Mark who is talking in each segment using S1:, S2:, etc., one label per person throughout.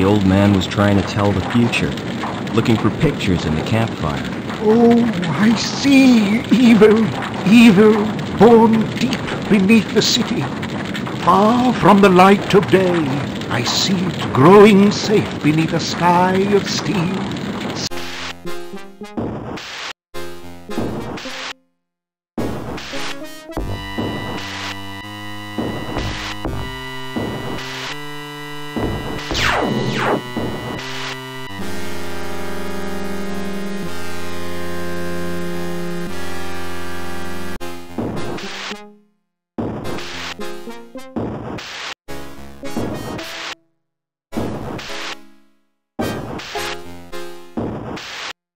S1: The old man was trying to tell the future, looking for pictures in the campfire.
S2: Oh, I see evil, evil born deep beneath the city. Far from the light of day, I see it growing safe beneath a sky of steel.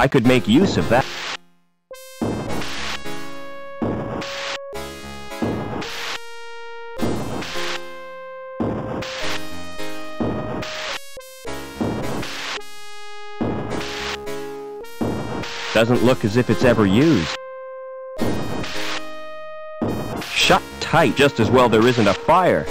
S1: I could make use of that. Doesn't look as if it's ever used. Shut tight, just as well there isn't a fire.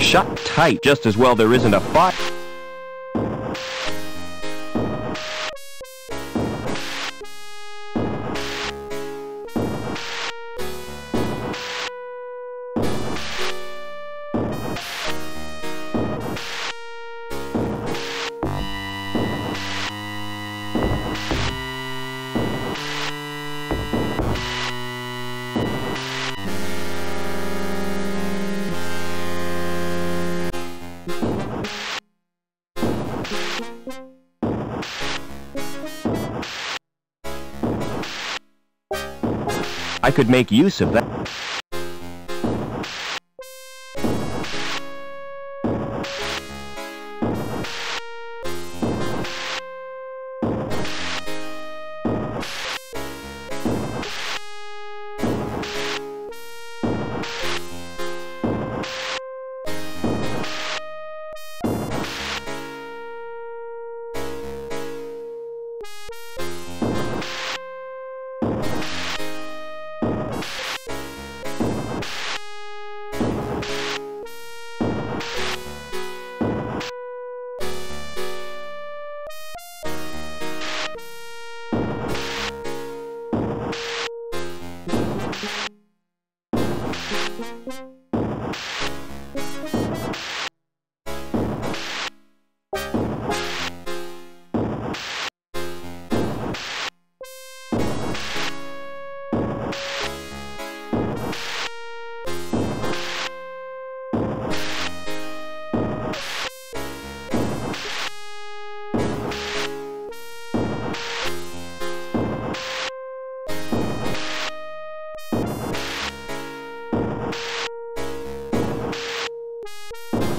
S1: Shut tight, just as well there isn't a fire. I could make use of that.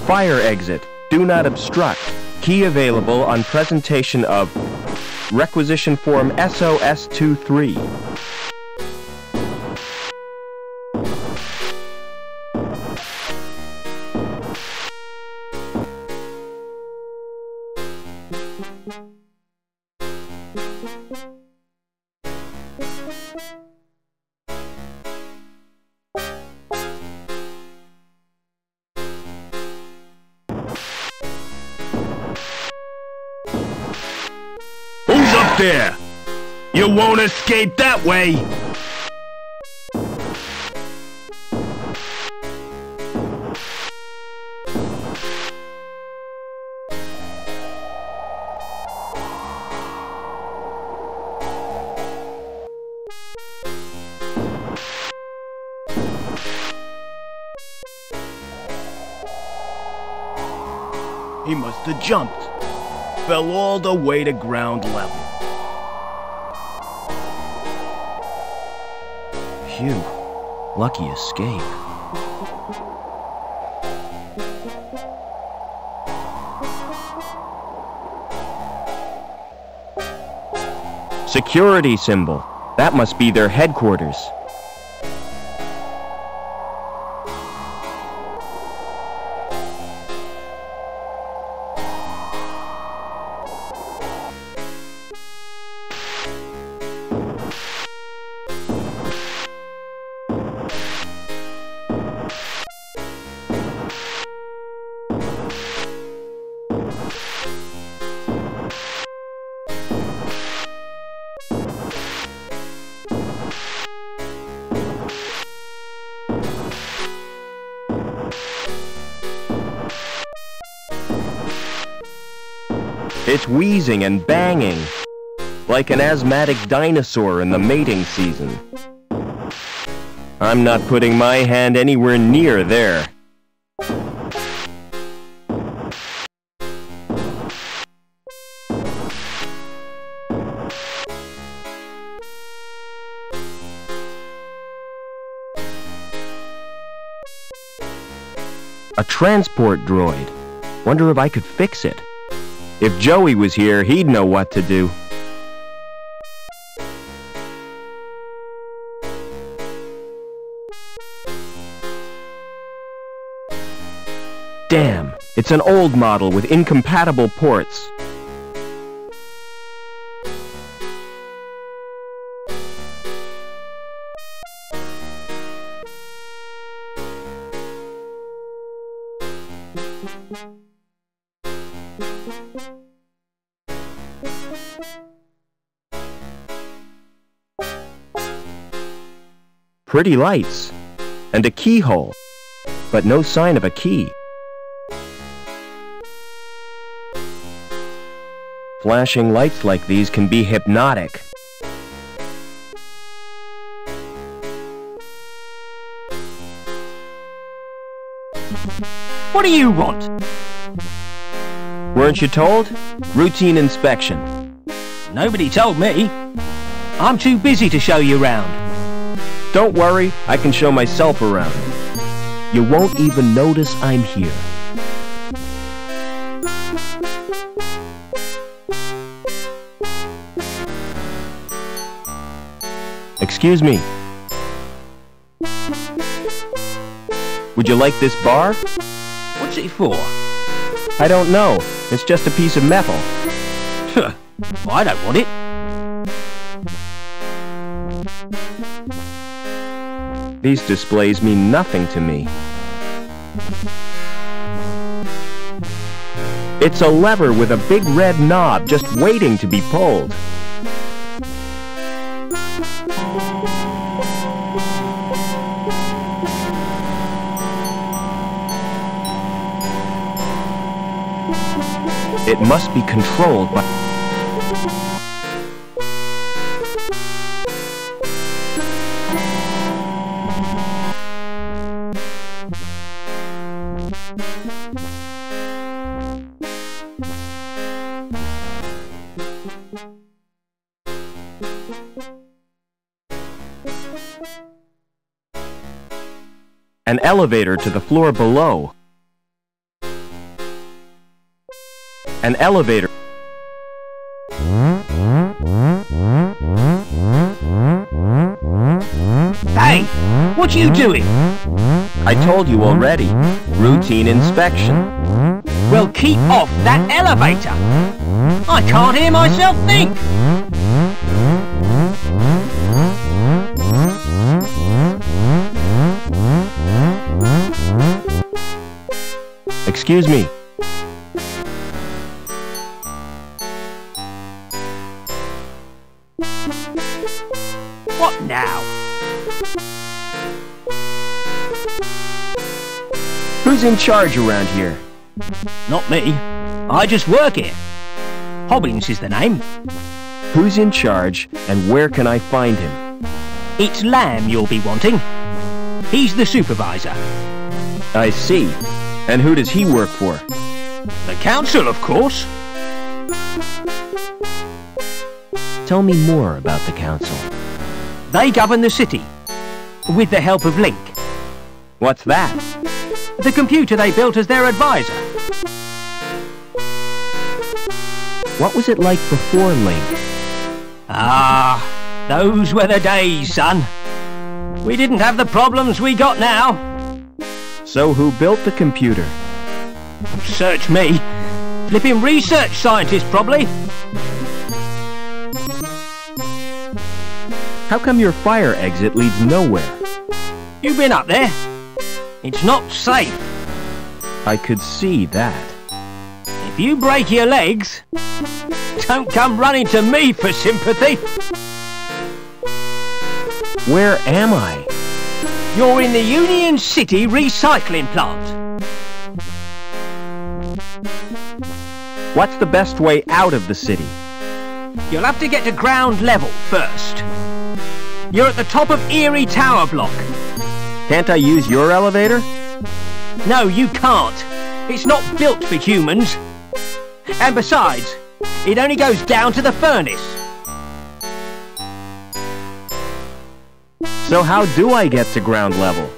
S1: Fire exit. Do not obstruct. Key available on presentation of Requisition Form SOS-23.
S3: there! You won't escape that way! He must have jumped. Fell all the way to ground level.
S1: Phew. Lucky escape. Security symbol. That must be their headquarters. It's wheezing and banging, like an asthmatic dinosaur in the mating season. I'm not putting my hand anywhere near there. A transport droid. Wonder if I could fix it. If Joey was here, he'd know what to do. Damn, it's an old model with incompatible ports. Pretty lights. And a keyhole. But no sign of a key. Flashing lights like these can be hypnotic.
S4: What do you want?
S1: Weren't you told? Routine inspection.
S4: Nobody told me. I'm too busy to show you round.
S1: Don't worry, I can show myself around. You won't even notice I'm here. Excuse me. Would you like this bar?
S4: What's it for?
S1: I don't know. It's just a piece of metal.
S4: I don't want it.
S1: These displays mean nothing to me. It's a lever with a big red knob just waiting to be pulled. It must be controlled by... An elevator to the floor below. An elevator.
S4: Hey, what are you doing?
S1: I told you already. Routine inspection.
S4: Well, keep off that elevator. I can't hear myself think.
S1: Excuse me.
S4: What now?
S1: Who's in charge around here?
S4: Not me. I just work here. Hobbins is the name.
S1: Who's in charge and where can I find him?
S4: It's Lamb you'll be wanting. He's the supervisor.
S1: I see. And who does he work for?
S4: The council, of course.
S1: Tell me more about the council.
S4: They govern the city. With the help of LINC.
S1: What's that?
S4: The computer they built as their advisor.
S1: What was it like before LINC?
S4: Ah, those were the days, son. We didn't have the problems we got now.
S1: So who built the computer?
S4: Search me. Flipping research scientist, probably.
S1: How come your fire exit leads nowhere?
S4: You've been up there. It's not safe.
S1: I could see that.
S4: If you break your legs, don't come running to me for sympathy.
S1: Where am I?
S4: You're in the Union City recycling plant.
S1: What's the best way out of the city?
S4: You'll have to get to ground level first. You're at the top of Erie Tower Block.
S1: Can't I use your elevator?
S4: No, you can't. It's not built for humans. And besides, it only goes down to the furnace.
S1: So how do I get to ground level?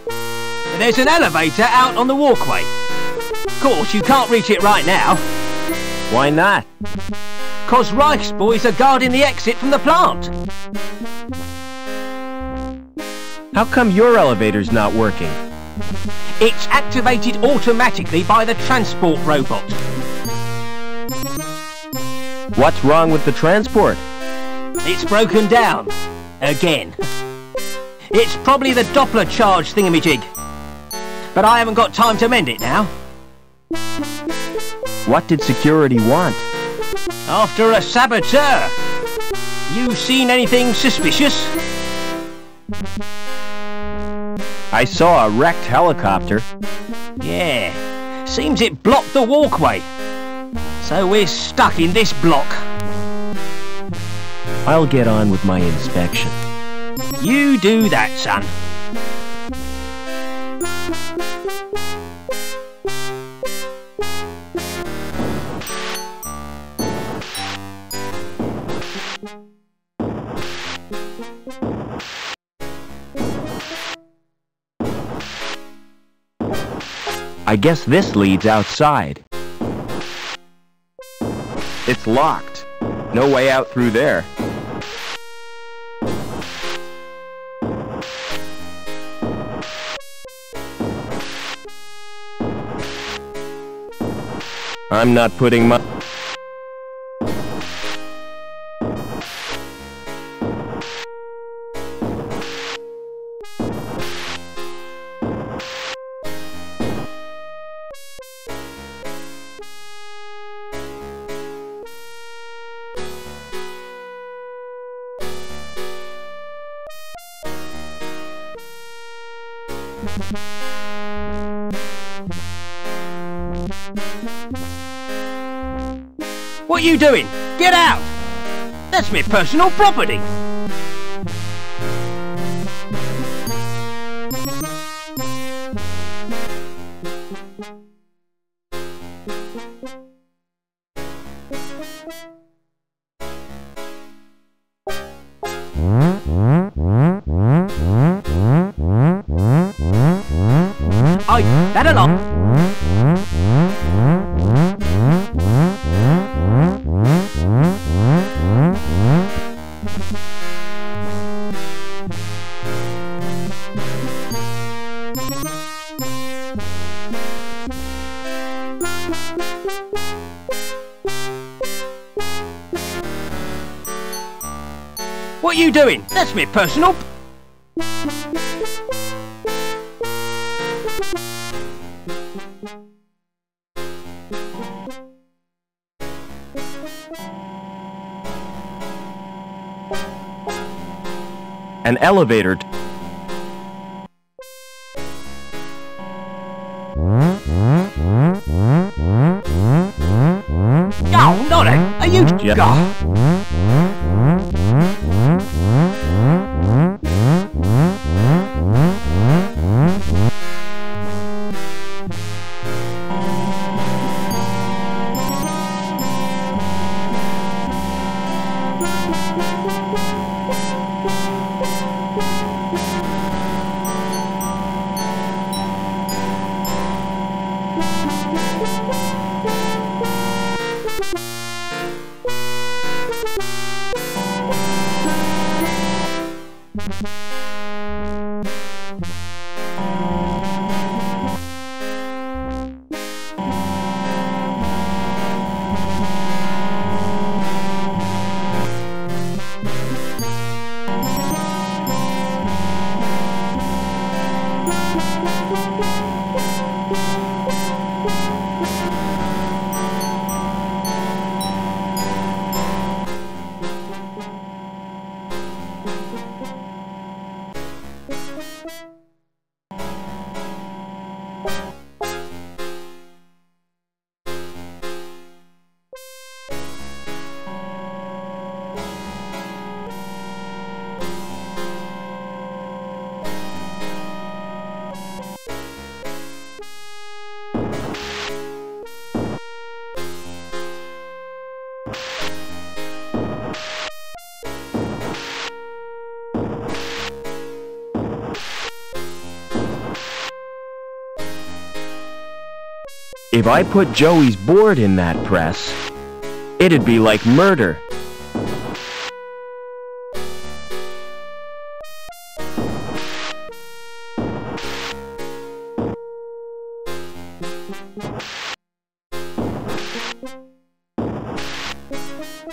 S4: There's an elevator out on the walkway. Of course, you can't reach it right now,
S1: Why not?
S4: cause Reich's boys are guarding the exit from the plant.
S1: How come your elevator's not working?
S4: It's activated automatically by the transport robot.
S1: What's wrong with the transport?
S4: It's broken down. Again. It's probably the Doppler charge thingamajig. But I haven't got time to mend it now.
S1: What did security want?
S4: After a saboteur. You seen anything suspicious?
S1: I saw a wrecked helicopter.
S4: Yeah. Seems it blocked the walkway. So we're stuck in this block.
S1: I'll get on with my inspection.
S4: You do that, son.
S1: I guess this leads outside. It's locked. No way out through there. I'm not putting my...
S4: What are you doing? Get out! That's my personal property. I that along. Me personal.
S1: An elevator...
S4: Oh, not a. Are you?
S1: Yeah.
S4: God.
S1: If I put Joey's board in that press, it'd be like murder.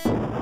S1: you